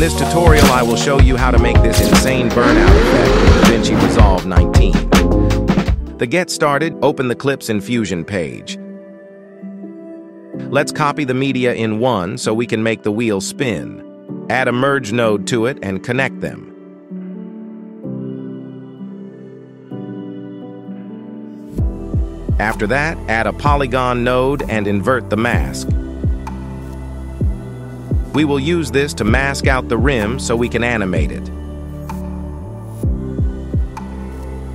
In this tutorial, I will show you how to make this insane burnout effect with DaVinci Resolve 19. To get started, open the Clips in Fusion page. Let's copy the media in one so we can make the wheel spin. Add a merge node to it and connect them. After that, add a polygon node and invert the mask. We will use this to mask out the rim so we can animate it.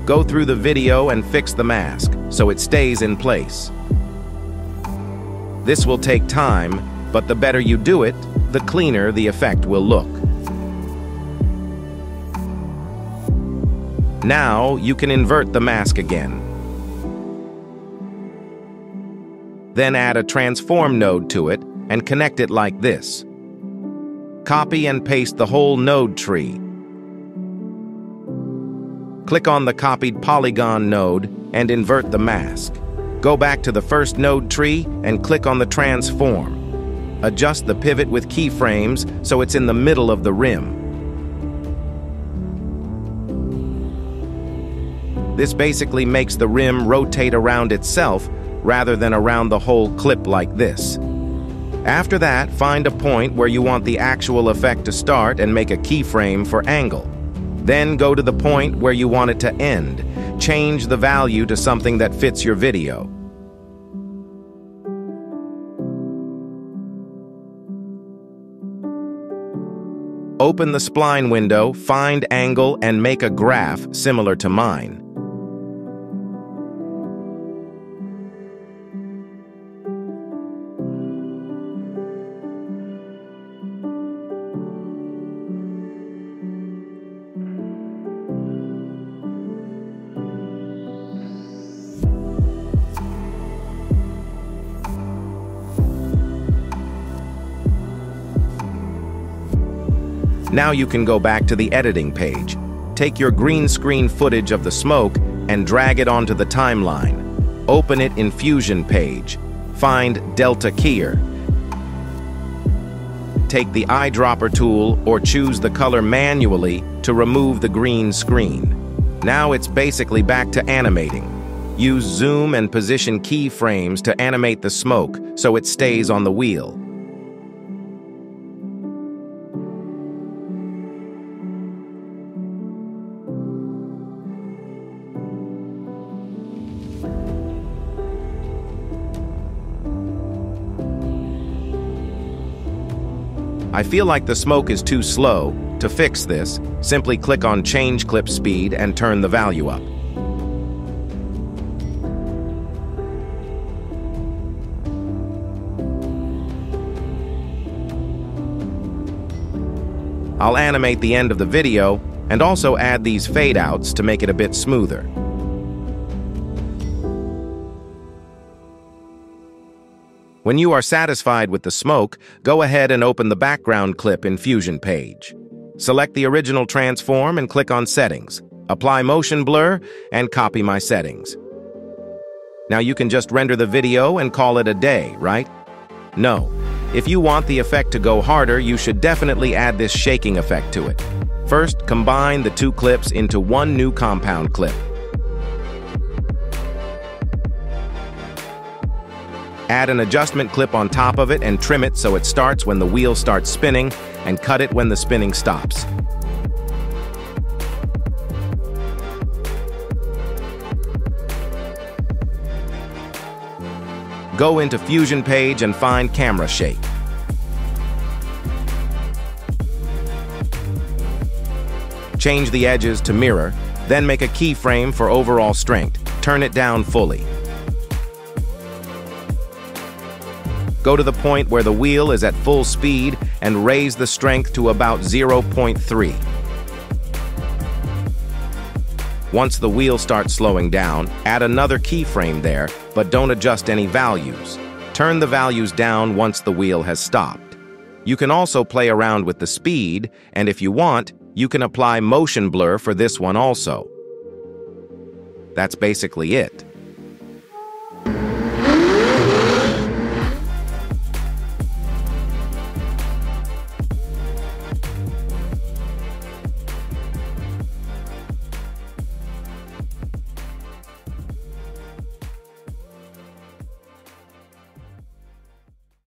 Go through the video and fix the mask so it stays in place. This will take time, but the better you do it, the cleaner the effect will look. Now you can invert the mask again. Then add a transform node to it and connect it like this. Copy and paste the whole node tree. Click on the copied polygon node and invert the mask. Go back to the first node tree and click on the transform. Adjust the pivot with keyframes so it's in the middle of the rim. This basically makes the rim rotate around itself rather than around the whole clip like this. After that, find a point where you want the actual effect to start and make a keyframe for angle. Then go to the point where you want it to end. Change the value to something that fits your video. Open the spline window, find angle, and make a graph similar to mine. Now you can go back to the editing page. Take your green screen footage of the smoke and drag it onto the timeline. Open it in Fusion page. Find Delta Keyer. Take the eyedropper tool or choose the color manually to remove the green screen. Now it's basically back to animating. Use zoom and position keyframes to animate the smoke so it stays on the wheel. I feel like the smoke is too slow. To fix this, simply click on Change Clip Speed and turn the value up. I'll animate the end of the video and also add these fade outs to make it a bit smoother. When you are satisfied with the smoke, go ahead and open the background clip in Fusion page. Select the original transform and click on Settings. Apply Motion Blur and copy my settings. Now you can just render the video and call it a day, right? No. If you want the effect to go harder, you should definitely add this shaking effect to it. First, combine the two clips into one new compound clip. Add an adjustment clip on top of it and trim it so it starts when the wheel starts spinning and cut it when the spinning stops. Go into Fusion page and find Camera Shake. Change the edges to mirror, then make a keyframe for overall strength. Turn it down fully. Go to the point where the wheel is at full speed and raise the strength to about 0.3. Once the wheel starts slowing down, add another keyframe there, but don't adjust any values. Turn the values down once the wheel has stopped. You can also play around with the speed, and if you want, you can apply motion blur for this one also. That's basically it.